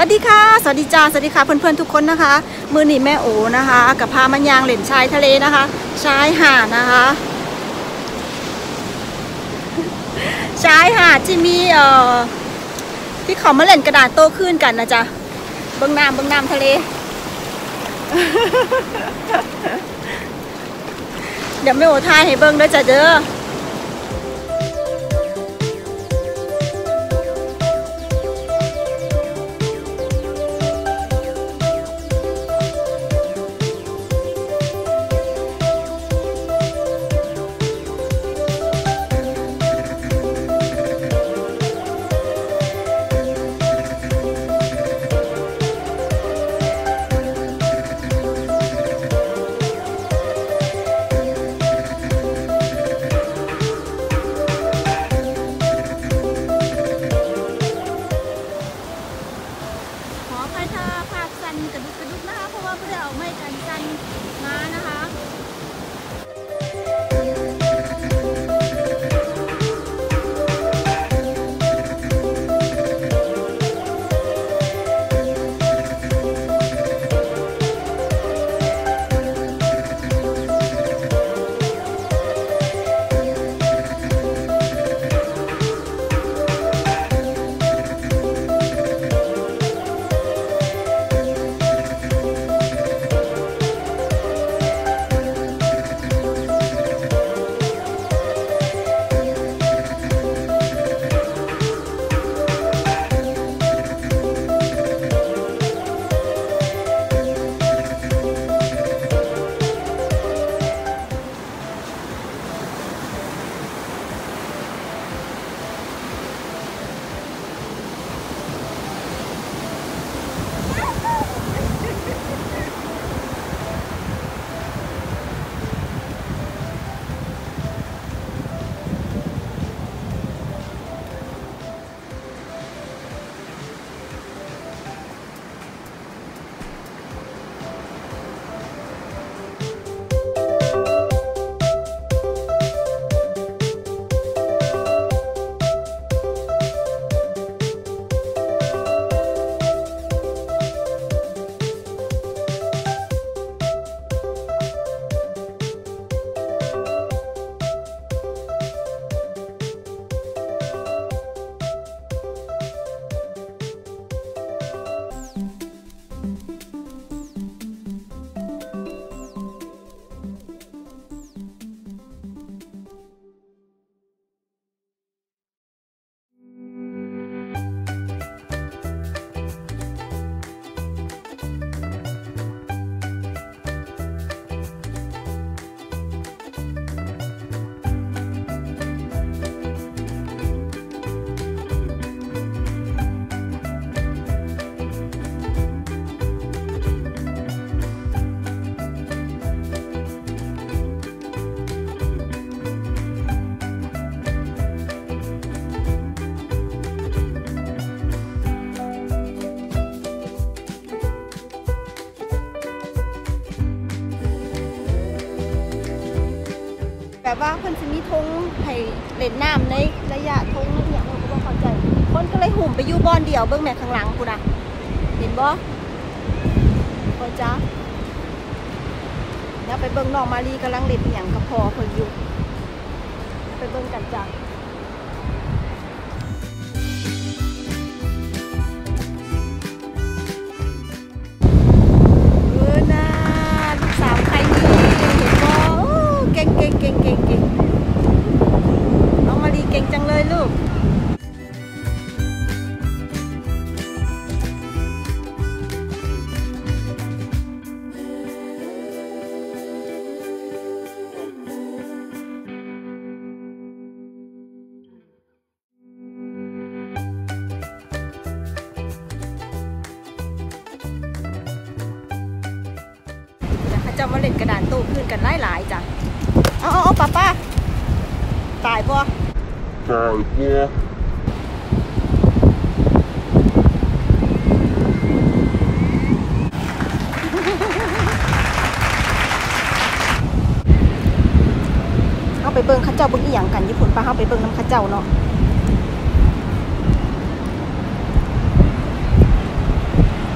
สวัสดีค่ะ สวัสดีจ้า สวัสดีค่ะเพื่อนๆทุกคนนะคะ มือหนีแม่โอนะคะกับพามันยางเหล่นชายทะเลนะคะ ชายหาดนะคะ ชายหาดที่มีเอ่อที่เขามาเล่นกระดาษโต้ขึ้นกันนะจ๊ะเบื้องน้ำเบื้องน้ำทะเล เดี๋ยวแม่โอทายให้เบิ้งด้วยจ้ะเด้อ แบบว่าเพิ่นสิมีทงให้เล่นน้ำในระยะทงนั่นอย่างเราก็บ่เข้าใจคนก็เลยหุ่มไปอยู่บอนเดียวเบิ่งแม่ข้างหลังกูนะเห็นบ่บ่จ้าแล้วไปเบิ่งน้องมารีกำลังเล่นอหย่างกับพอเพิ่นอยู่ไปเบิ่งกันจ้ะ จะมาเล่นกระดานตู้ขึ้นกันหลายๆจ้ะ เอาเอาป้าป้าตายปะ Cai, pô. เอาไปเบิ่งข้าเจ้าเบิ่งอีหยังกันญี่ปุ่นป้าเอาไปเบิ่งน้ำข้าเจ้าเนาะ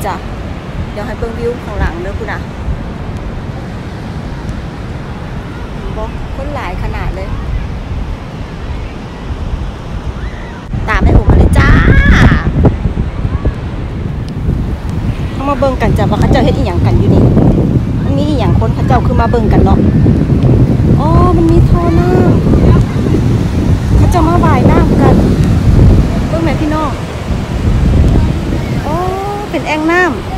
จ้ะเดี๋ยวให้เบิ่งวิวข้างหลังเด้อคุณอะเห็นบ่คนหลายขนาดเลย ตามให้ผมมาเลยจ้าเขามาเบิ่งกันจ้ะว่าเขาเจ้าเฮ็ดอีหยังกันอยู่นี่มันมีอีหยังคนเขาเจ้าคือมาเบิ่งกันเนาะอ๋อมันมีท่อน้ำเขาจะมาว่ายน้ำกันเบิ่งแม่พี่น้องอ๋อเป็นแอ่งน้ำ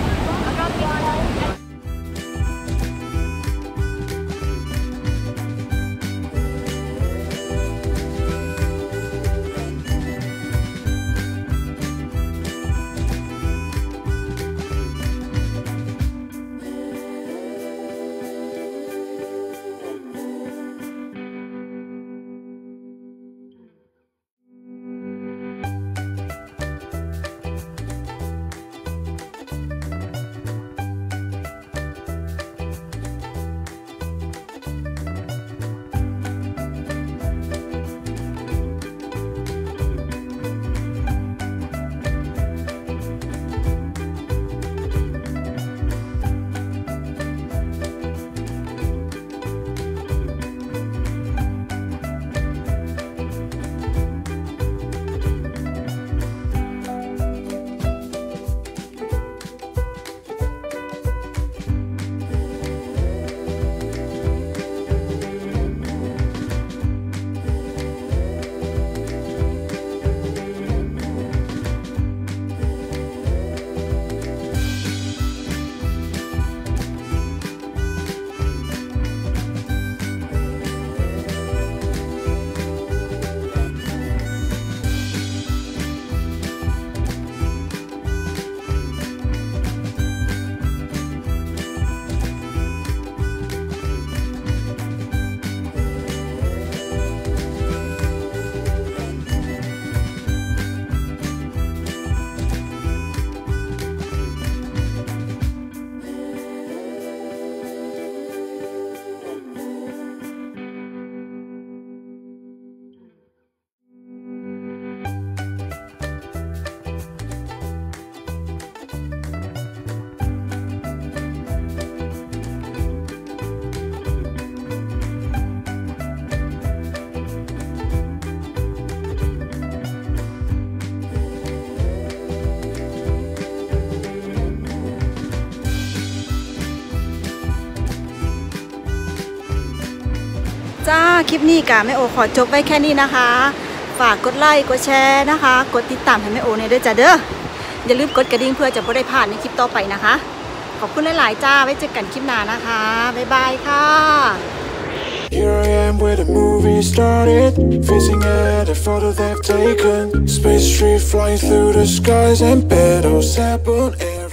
จ้า คลิปนี้กะแม่โอขอจบไว้แค่นี้นะคะ ฝากกดไลค์กดแชร์นะคะ กดติดตามให้แม่โอในอยด้วยจ้ะเด้ออย่าลืมกดกระดิ่งเพื่อจะไม่ได้พลาดในคลิปต่อไปนะคะ ขอบคุณหลาย ๆ จ้า ไว้เจอกันคลิปหน้านะคะ บ๊ายบายค่ะ Here I am where the movie started Facing at a photo they've taken Space tree flying through the skies And petals happen